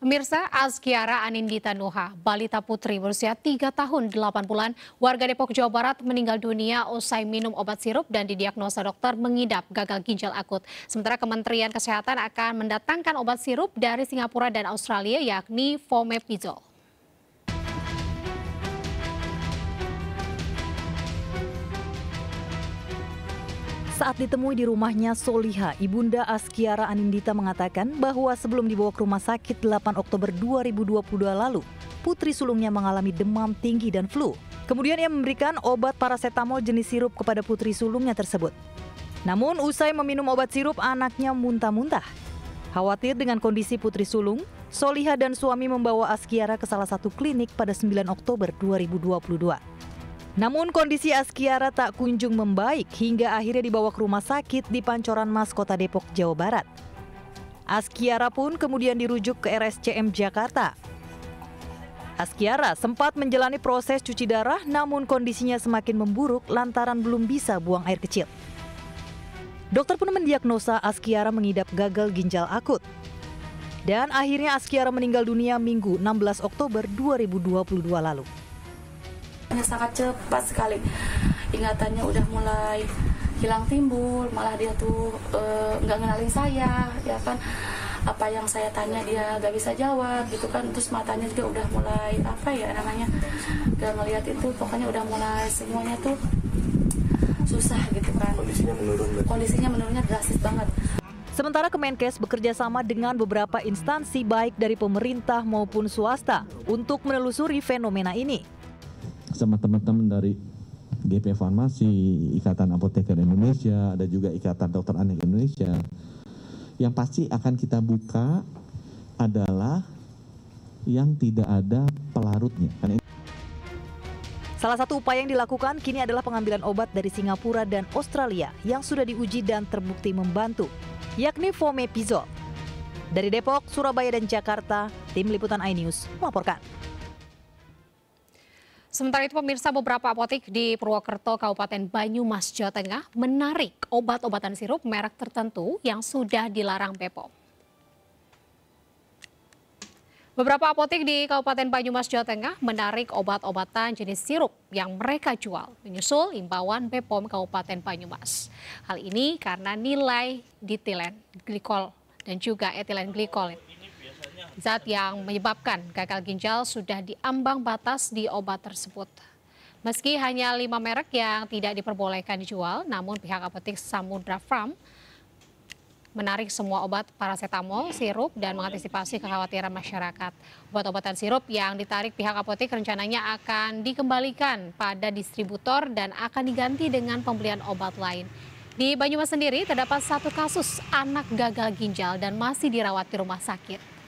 Pemirsa Azkiara Anindita Nuha, balita putri berusia 3 tahun 8 bulan, warga Depok, Jawa Barat meninggal dunia usai minum obat sirup dan didiagnosa dokter mengidap gagal ginjal akut. Sementara Kementerian Kesehatan akan mendatangkan obat sirup dari Singapura dan Australia yakni Fomepizol. Saat ditemui di rumahnya Soliha, Ibunda Askiara Anindita mengatakan bahwa sebelum dibawa ke rumah sakit 8 Oktober 2022 lalu, putri sulungnya mengalami demam tinggi dan flu. Kemudian ia memberikan obat paracetamol jenis sirup kepada putri sulungnya tersebut. Namun usai meminum obat sirup, anaknya muntah-muntah. Khawatir dengan kondisi putri sulung, Soliha dan suami membawa Askiara ke salah satu klinik pada 9 Oktober 2022. Namun kondisi Askiara tak kunjung membaik hingga akhirnya dibawa ke rumah sakit di Pancoran Mas, Kota Depok, Jawa Barat. Askiara pun kemudian dirujuk ke RSCM Jakarta. Askiara sempat menjalani proses cuci darah namun kondisinya semakin memburuk lantaran belum bisa buang air kecil. Dokter pun mendiagnosa Askiara mengidap gagal ginjal akut. Dan akhirnya Askiara meninggal dunia Minggu 16 Oktober 2022 lalu sangat cepat sekali. Ingatannya udah mulai hilang timbul malah dia tuh eh, nggak uh, ngenalin saya ya kan? Apa yang saya tanya dia nggak bisa jawab gitu kan? Terus matanya juga udah mulai apa ya namanya udah melihat itu. Pokoknya udah mulai semuanya tuh susah gitu kan. Kondisinya menurun kondisinya menurunnya drastis banget. Sementara Kemenkes bekerja sama dengan beberapa instansi baik dari pemerintah maupun swasta untuk menelusuri fenomena ini sama teman-teman dari GP Farmasi, Ikatan Apoteker Indonesia, ada juga Ikatan Dokter Anak Indonesia. Yang pasti akan kita buka adalah yang tidak ada pelarutnya. Salah satu upaya yang dilakukan kini adalah pengambilan obat dari Singapura dan Australia yang sudah diuji dan terbukti membantu, yakni Fomepizol. Dari Depok, Surabaya, dan Jakarta, Tim Liputan iNews melaporkan. Sementara itu pemirsa beberapa apotek di Purwokerto, Kabupaten Banyumas, Jawa Tengah menarik obat-obatan sirup merek tertentu yang sudah dilarang BPOM. Beberapa apotek di Kabupaten Banyumas, Jawa Tengah menarik obat-obatan jenis sirup yang mereka jual, menyusul imbauan BPOM Kabupaten Banyumas. Hal ini karena nilai ditilen glikol dan juga etilen glikol Zat yang menyebabkan gagal ginjal sudah diambang batas di obat tersebut. Meski hanya lima merek yang tidak diperbolehkan dijual, namun pihak apotek Samudra Farm menarik semua obat paracetamol, sirup, dan mengantisipasi kekhawatiran masyarakat. Obat-obatan sirup yang ditarik pihak apotek rencananya akan dikembalikan pada distributor dan akan diganti dengan pembelian obat lain. Di Banyumas sendiri terdapat satu kasus anak gagal ginjal dan masih dirawat di rumah sakit.